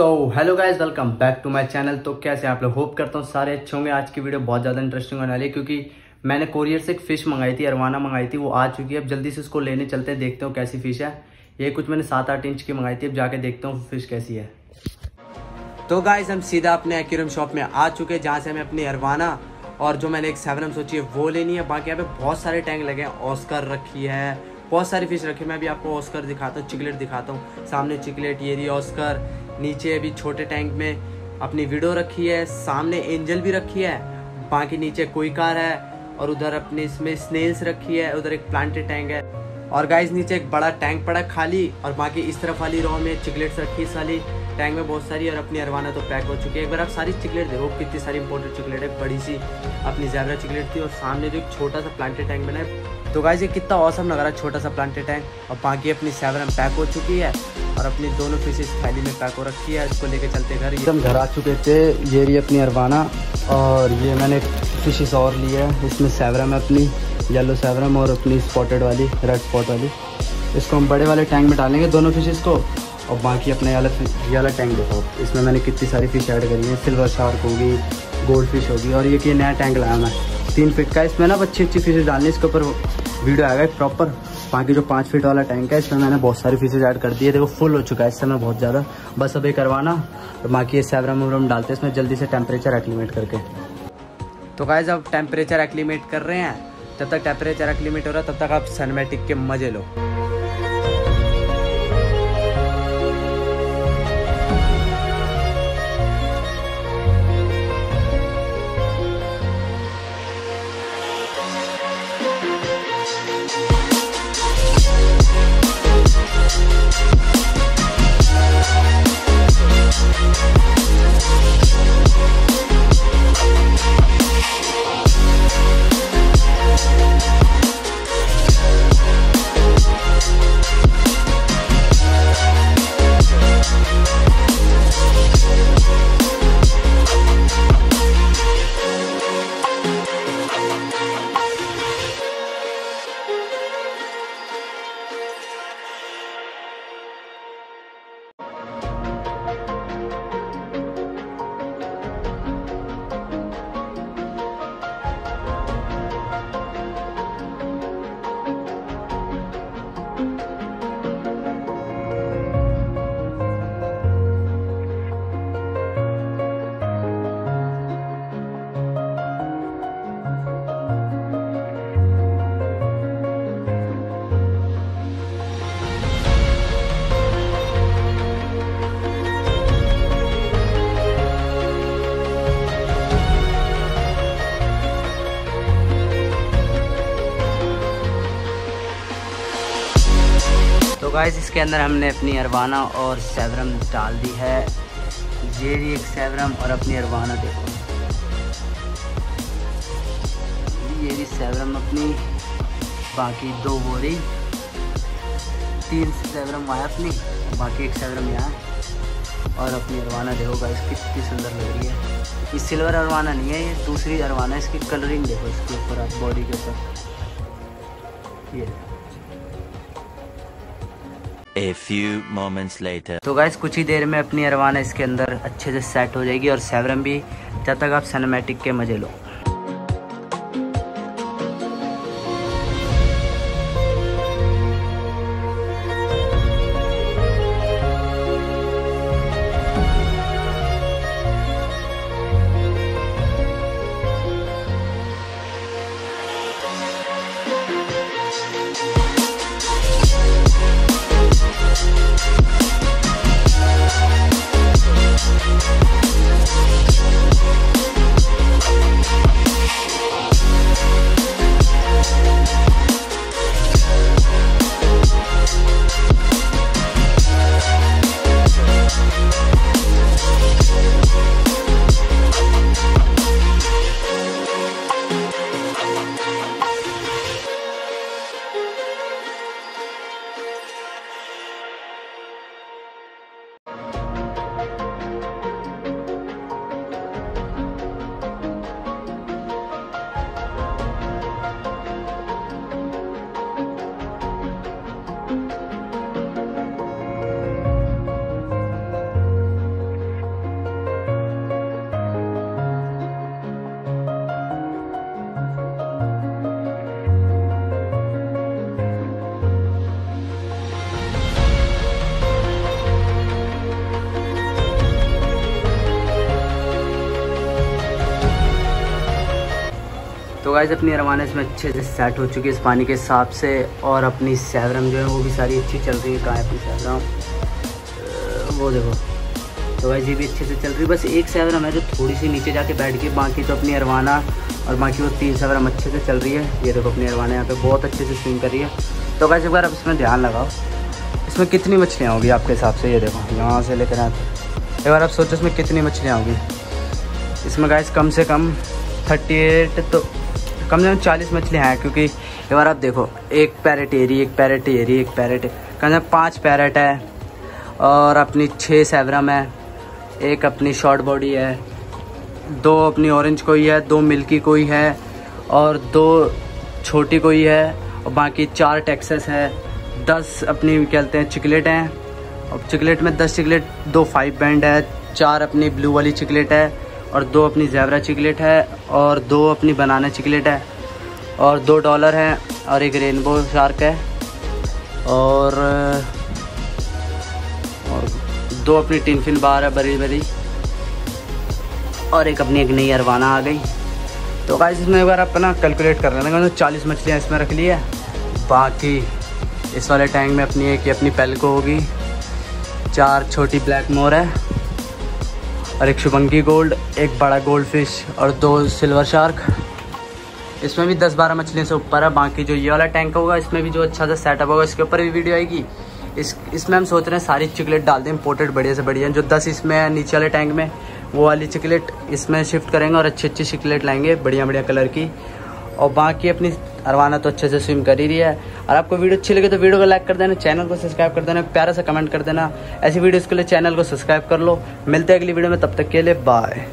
So hello guys welcome back to my channel तो कैसे आप लोग? होप करता हूँ सारे अच्छे होंगे। आज की वीडियो बहुत ज़्यादा इंटरेस्टिंग होने वाली है, क्योंकि मैंने कोरियर से एक फ़िश मंगाई थी, अरवाना मंगाई थी, वो आ चुकी है। अब जल्दी से उसको लेने चलते हैं, देखते हो कैसी फ़िश है। ये कुछ मैंने सात आठ इंच की मंगाई थी, अब जाके देखता हूँ फ़िश कैसी है। तो गाइज़ हम सीधा अपने एक्यूरम शॉप में आ चुके हैं, जहाँ से हमें अपनी अरवाना और जो मैंने एक सेवनम सोची है, वो लेनी है। बाकी यहाँ पे बहुत सारे टैंक लगे हैं ऑस्कर रखी है, बहुत सारी फ़िश रखी है। मैं भी आपको ऑस्कर दिखाता हूँ चिकलेट दिखाता हूँ। सामने चिकलेट ये रही ऑस्कर नीचे अभी छोटे टैंक में अपनी विडो रखी है, सामने एंजल भी रखी है, बाकी नीचे कोई कार है और उधर अपने इसमें स्नेल्स रखी है, उधर एक प्लांटेड टैंक है। और गाइस नीचे एक बड़ा टैंक पड़ा खाली और बाकी इस तरफ़ वाली रो में चिकलेट्स रखी इस वाली टैंक में बहुत सारी और अपनी अरवाना तो पैक हो चुकी है। एक बार आप सारी चिकलेट देखो, कितनी सारी इंपॉर्टेंट चिकलेट है। बड़ी सी, अपनी जैबरा चिकलेट थी और सामने जो एक छोटा सा प्लांटेड टैंक बना है तो गाइस ये कितना औसम लग रहा है, छोटा सा प्लांटेड टैंक और बाकी अपनी सेवन पैक हो चुकी है, और अपनी दोनों फिशेज थैली में पैक हो रखी है, इसको लेके चलते घर। एकदम घर आ चुके थे, ये रही अपनी अरवाना, और ये मैंने फिशेस और ली है, इसमें सेवरम है अपनी येलो सेवरम और अपनी स्पॉटेड वाली रेड स्पॉट वाली। इसको हम बड़े वाले टैंक में डालेंगे दोनों फिशेस को, और बाकी अपने वाला ये वाला टैंक देखो, इसमें मैंने कितनी सारी फ़िश ऐड करी है सिल्वर शार्क होगी गोल्ड फ़िश होगी, और ये कि नया टैंक लाया मैं। तीन फिट का इसमें ना अच्छी अच्छी फिशेज डालनी, इसके ऊपर वीडियो आ गए प्रॉपर बाकी जो पाँच फीट वाला टैंक है, इसमें मैंने बहुत सारी फीसेज ऐड कर दी है। देखो फुल हो चुका है, इस समय बहुत ज़्यादा। बस अभी करवाना तो बाकी ये सैवरम वरम डालते हैं। इसमें जल्दी से टेम्परेचर एक्लीमेट करके। तो गाइज़ अब टेम्परेचर एक्लीमेट कर रहे हैं। जब तक टेम्परेचर एक्लीमेट हो रहा है, तब तक आप सनमेटिक के मज़े लो। गाइस इसके अंदर हमने अपनी अरवाना और सेवरम डाल दी है। ये भी एक सेवरम और अपनी अरवाना देखो। ये भी सेवरम अपनी, बाकी दो बोरी तीन सेवरम आया अपनी, बाकी एक सेवरम यहाँ और अपनी अरवाना देखो गाइस कितनी सुंदर लग रही है। ये सिल्वर अरवाना नहीं है, ये दूसरी अरवाना है, इसकी कलरिंग देखो इसके ऊपर, आप बॉडी के ऊपर। ये। A few moments later. तो गाइस कुछ ही देर में अपनी अरवाना इसके अंदर अच्छे से सेट हो जाएगी और सेवरम भी, जब तक आप सिनेमैटिक के मज़े लो तो गाइज़ अपनी अरवाना इसमें अच्छे से सेट हो चुकी है इस पानी के हिसाब से और अपनी सैवरम जो है वो भी सारी अच्छी चल रही है, कहाँ अपनी सैवरम? वो देखो। तो गाइज़ ये भी अच्छे से चल रही है। बस एक सैवरम है जो थोड़ी सी नीचे जाके बैठ गई, बाकी तो अपनी अरवाना और बाकी वो तीन सैवरम अच्छे से चल रही है। ये देखो, अपनी अरवाना यहाँ पर बहुत अच्छे से स्विम कर रही है। तो गाइज़ एक बार अब इसमें ध्यान लगाओ। इसमें कितनी मछलियाँ होगी आपके हिसाब से? ये देखो, यहाँ से लेकर आते एक बार आप सोचो इसमें कितनी मछलियाँ होगी। इसमें गाइस कम से कम थर्टी एट तो कम से कम चालीस मछलियाँ हैं, क्योंकि एक बार आप देखो, एक पैरेट एरी, एक पैरेट एरी, एक पैरेट, कम से कम पाँच पैरेट है, और अपनी छः सेवरम है, एक अपनी शॉर्ट बॉडी है, दो अपनी ऑरेंज कोई है, दो मिल्की कोई है, और दो छोटी कोई है, और बाकी चार टेक्सस है, दस अपनी कहते हैं, चिकलेट हैं, और चिकलेट में दस चिकलेट, दो फाइव बैंड है, चार अपनी ब्लू वाली चिकलेट है और दो अपनी जैबरा चिकलेट है और दो अपनी बनाना चिकलेट है और दो डॉलर हैं और एक रेनबो शार्क है और, और दो अपनी टिनफिन बार है बड़ी बड़ी और एक अपनी एक नई अरवाना आ गई। तो गाइस इसमें एक बार अपना कैलकुलेट कर लेना। तो चालीस मछलियाँ इसमें रख ली है। बाकी इस वाले टैंक में अपनी एक अपनी पेलको होगी। चार छोटी ब्लैक मोर है। और एक शुभंगी गोल्ड, एक बड़ा गोल्ड फ़िश और दो सिल्वर शार्क। इसमें भी 10-12 मछलियों से ऊपर है। बाकी जो ये वाला टैंक होगा, इसमें भी जो अच्छा सा सेटअप होगा, इसके ऊपर भी वीडियो आएगी। इस, इसमें हम सोच रहे हैं सारी चिकलेट डाल दें इम्पोर्टेड बढ़िया से बढ़िया। जो दस इसमें है नीचे वाले टैंक में, वो वाली चिकलेट इसमें शिफ्ट करेंगे और अच्छी अच्छी चिकलेट लाएँगे बढ़िया बढ़िया कलर की। और बाकी अपनी अरवाना तो अच्छे से स्विम कर ही रही है। और आपको वीडियो अच्छी लगे तो वीडियो को लाइक कर देना चैनल को सब्सक्राइब कर देना, प्यारा सा कमेंट कर देना। ऐसी वीडियोस के लिए चैनल को सब्सक्राइब कर लो। मिलते हैं अगली वीडियो में, तब तक के लिए बाय